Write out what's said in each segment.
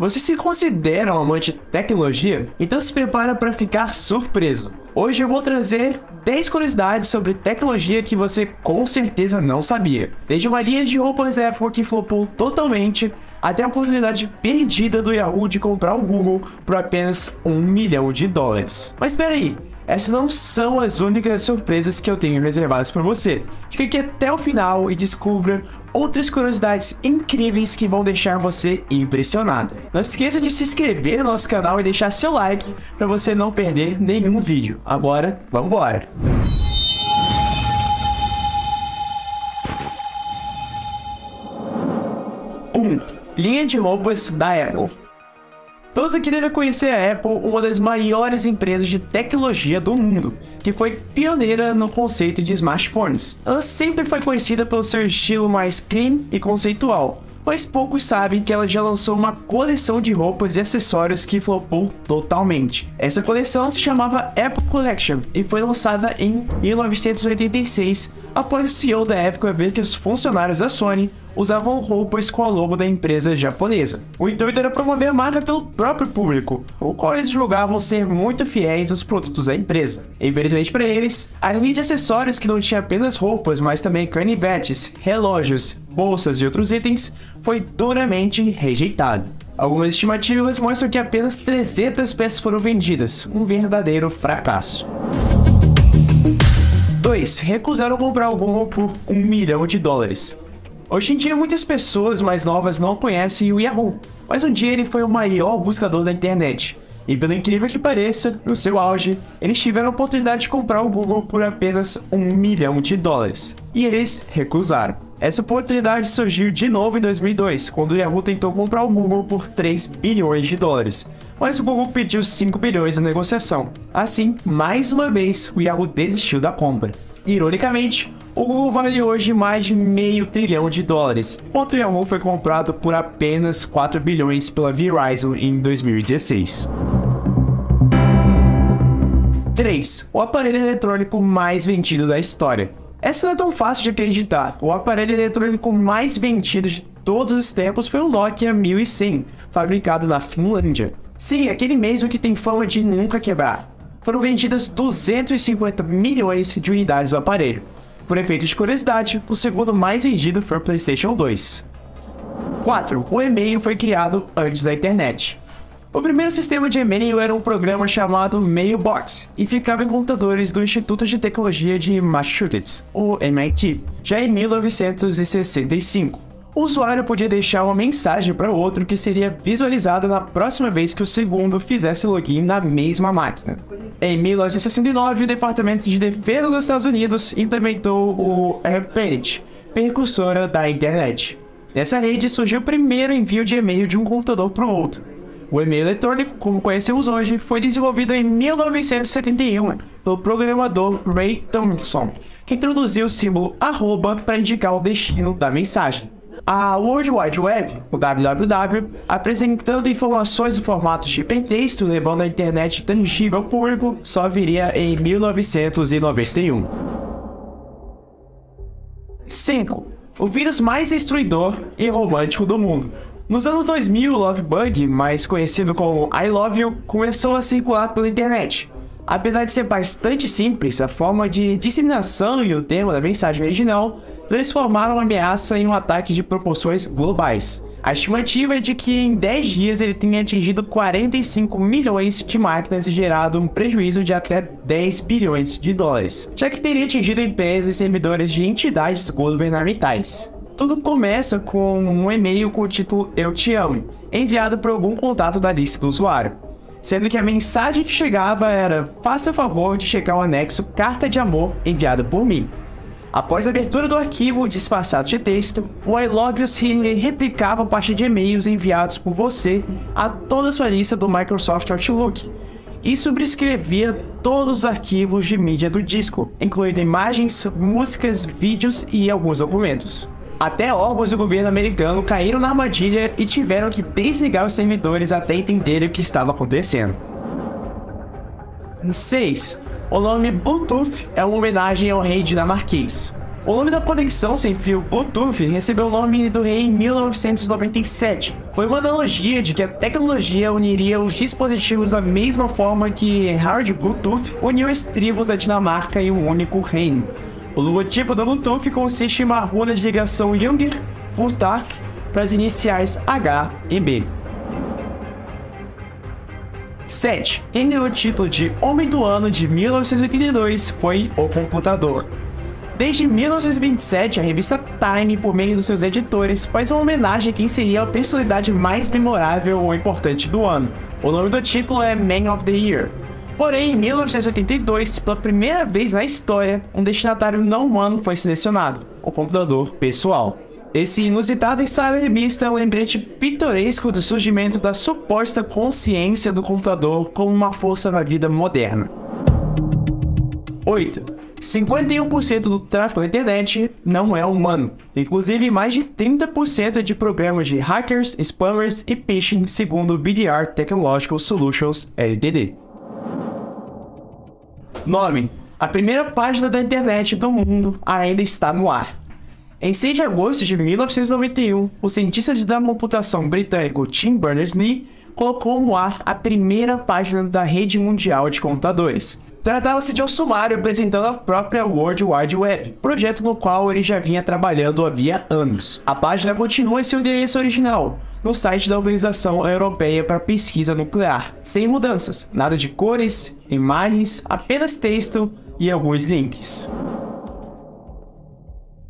Você se considera um amante de tecnologia? Então se prepara para ficar surpreso. Hoje eu vou trazer 10 curiosidades sobre tecnologia que você com certeza não sabia. Desde uma linha de roupas Apple que flopou totalmente, até a oportunidade perdida do Yahoo de comprar o Google por apenas um milhão de dólares. Mas espera aí, essas não são as únicas surpresas que eu tenho reservadas para você. Fique aqui até o final e descubra outras curiosidades incríveis que vão deixar você impressionado. Não esqueça de se inscrever no nosso canal e deixar seu like para você não perder nenhum vídeo. Agora, vamos embora! Um, linha de roupas da Apple. Todos aqui devem conhecer a Apple, uma das maiores empresas de tecnologia do mundo, que foi pioneira no conceito de smartphones. Ela sempre foi conhecida pelo seu estilo mais clean e conceitual, mas poucos sabem que ela já lançou uma coleção de roupas e acessórios que flopou totalmente. Essa coleção se chamava Apple Collection e foi lançada em 1986, após o CEO da época ver que os funcionários da Sony usavam roupas com a logo da empresa japonesa. O intuito era promover a marca pelo próprio público, o qual eles julgavam ser muito fiéis aos produtos da empresa. Infelizmente para eles, a linha de acessórios que não tinha apenas roupas, mas também canivetes, relógios, bolsas e outros itens, foi duramente rejeitada. Algumas estimativas mostram que apenas 300 peças foram vendidas, um verdadeiro fracasso. 2. Recusaram comprar o Google por um milhão de dólares. Hoje em dia, muitas pessoas mais novas não conhecem o Yahoo, mas um dia ele foi o maior buscador da internet. E pelo incrível que pareça, no seu auge, eles tiveram a oportunidade de comprar o Google por apenas um milhão de dólares. E eles recusaram. Essa oportunidade surgiu de novo em 2002, quando o Yahoo tentou comprar o Google por 3 bilhões de dólares. Mas o Google pediu 5 bilhões na negociação. Assim, mais uma vez, o Yahoo desistiu da compra. Ironicamente, o Google vale hoje mais de meio trilhão de dólares, enquanto o Yahoo foi comprado por apenas 4 bilhões pela Verizon em 2016. 3. O aparelho eletrônico mais vendido da história. Essa não é tão fácil de acreditar. O aparelho eletrônico mais vendido de todos os tempos foi o Nokia 1100, fabricado na Finlândia. Sim, aquele mesmo que tem fama de nunca quebrar. Foram vendidas 250 milhões de unidades do aparelho. Por efeito de curiosidade, o segundo mais vendido foi o PlayStation 2. 4. O e-mail foi criado antes da internet. O primeiro sistema de e-mail era um programa chamado Mailbox e ficava em computadores do Instituto de Tecnologia de Massachusetts, o MIT, já em 1965 o usuário podia deixar uma mensagem para outro que seria visualizada na próxima vez que o segundo fizesse login na mesma máquina. Em 1969, o Departamento de Defesa dos Estados Unidos implementou o AirPage, precursora da internet. Nessa rede surgiu o primeiro envio de e-mail de um computador para o outro. O e-mail eletrônico, como conhecemos hoje, foi desenvolvido em 1971 pelo programador Ray Thompson, que introduziu o símbolo arroba para indicar o destino da mensagem a World Wide Web, o www, apresentando informações em formato de hipertexto, levando a internet tangível ao público, só viria em 1991. 5. O vírus mais destruidor e romântico do mundo. Nos anos 2000, o Lovebug, mais conhecido como I Love You, começou a circular pela internet. Apesar de ser bastante simples, a forma de disseminação e o tema da mensagem original transformaram a ameaça em um ataque de proporções globais. A estimativa é de que em 10 dias ele tenha atingido 45 milhões de máquinas e gerado um prejuízo de até 10 bilhões de dólares, já que teria atingido empresas e servidores de entidades governamentais. Tudo começa com um e-mail com o título Eu Te Amo, enviado por algum contato da lista do usuário sendo que a mensagem que chegava era: faça o favor de checar o anexo Carta de Amor enviada por mim. Após a abertura do arquivo disfarçado de texto, o I Love You Siri replicava a parte de e-mails enviados por você a toda a sua lista do Microsoft Outlook e subscrevia todos os arquivos de mídia do disco, incluindo imagens, músicas, vídeos e alguns documentos. Até órgãos do governo americano caíram na armadilha e tiveram que desligar os servidores até entenderem o que estava acontecendo. 6. O nome Bluetooth é uma homenagem ao rei dinamarquês. O nome da conexão sem fio Bluetooth recebeu o nome do rei em 1997. Foi uma analogia de que a tecnologia uniria os dispositivos da mesma forma que Hard Bluetooth uniu as tribos da Dinamarca em um único reino. O logotipo do Bluetooth consiste em uma runa de ligação Younger Furtak para as iniciais H e B. 7. Quem ganhou o título de Homem do Ano de 1982 foi o computador. Desde 1927, a revista Time, por meio dos seus editores, faz uma homenagem a quem seria a personalidade mais memorável ou importante do ano. O nome do título é Man of the Year. Porém, em 1982, pela primeira vez na história, um destinatário não humano foi selecionado: o computador pessoal. Esse inusitado ensaio revista é um lembrete pitoresco do surgimento da suposta consciência do computador como uma força na vida moderna. 8. 51% do tráfego da internet não é humano. Inclusive, mais de 30% de programas de hackers, spammers e phishing, segundo o BDR Technological Solutions LTD. 9. A primeira página da internet do mundo ainda está no ar. Em 6 de agosto de 1991, o cientista da computação britânico Tim Berners-Lee colocou no ar a primeira página da rede mundial de computadores. Tratava-se de um sumário apresentando a própria World Wide Web, projeto no qual ele já vinha trabalhando havia anos. A página continua em seu endereço original, no site da Organização Europeia para Pesquisa Nuclear, sem mudanças, nada de cores, imagens, apenas texto e alguns links.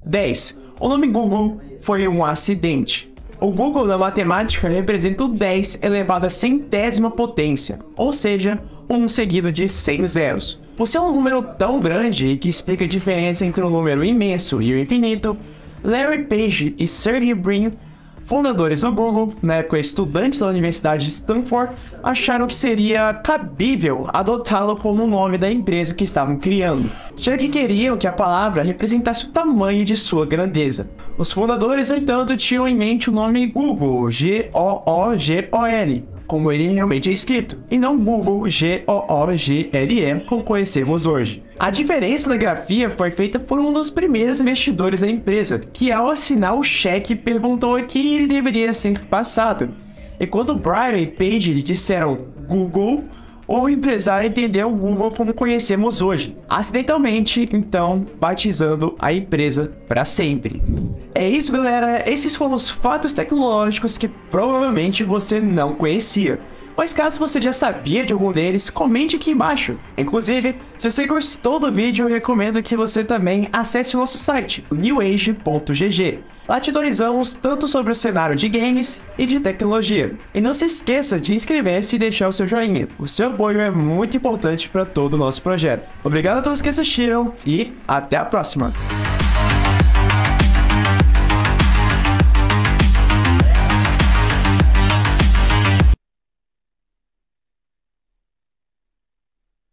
10. O nome Google foi um acidente. O Google na matemática representa o 10 elevado à centésima potência, ou seja, 1 seguido de 100 zeros. Por ser um número tão grande que explica a diferença entre um número imenso e o infinito, Larry Page e Sergey Brin fundadores do Google, na época estudantes da Universidade de Stanford, acharam que seria cabível adotá-lo como o nome da empresa que estavam criando, já que queriam que a palavra representasse o tamanho de sua grandeza. Os fundadores, no entanto, tinham em mente o nome Google, G-O-O-G-O-L, como ele realmente é escrito, e não Google G-O-O-G-L-E, como conhecemos hoje. A diferença na grafia foi feita por um dos primeiros investidores da empresa, que ao assinar o cheque perguntou a quem ele deveria ser passado. E quando Brian e Page lhe disseram Google, o empresário entendeu o Google como conhecemos hoje, acidentalmente, então batizando a empresa para sempre. É isso, galera. Esses foram os fatos tecnológicos que provavelmente você não conhecia. Mas caso você já sabia de algum deles, comente aqui embaixo. Inclusive, se você gostou do vídeo, eu recomendo que você também acesse o nosso site, newage.gg. Lá te atualizamos tanto sobre o cenário de games e de tecnologia. E não se esqueça de inscrever-se e deixar o seu joinha. O seu apoio é muito importante para todo o nosso projeto. Obrigado a todos que assistiram e até a próxima!